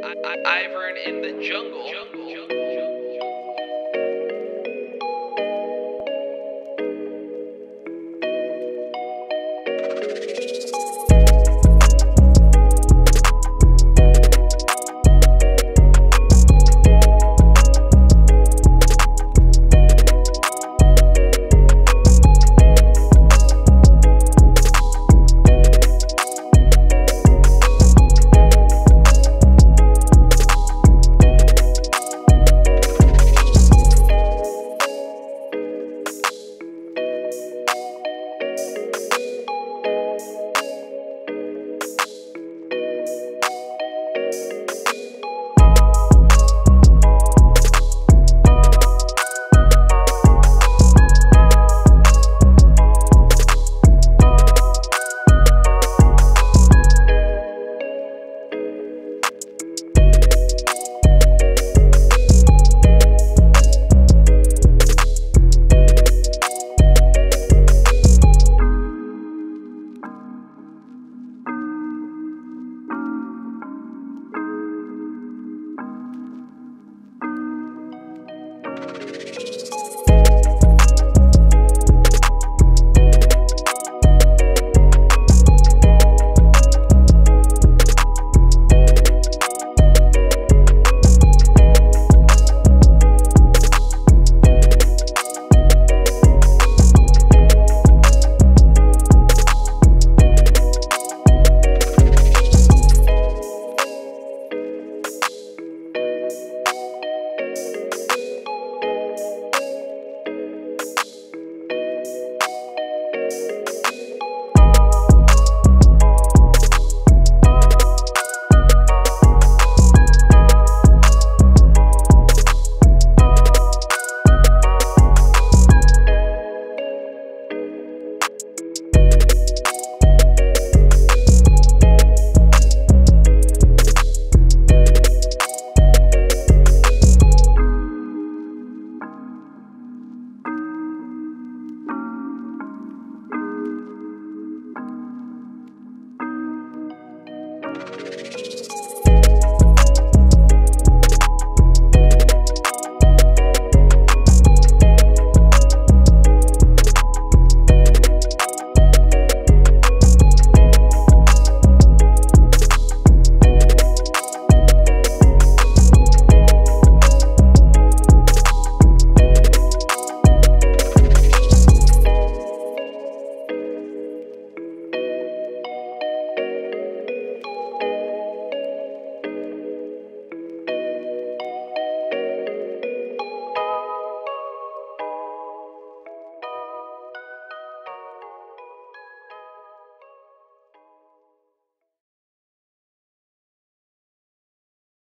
I- I- Ivern in the jungle.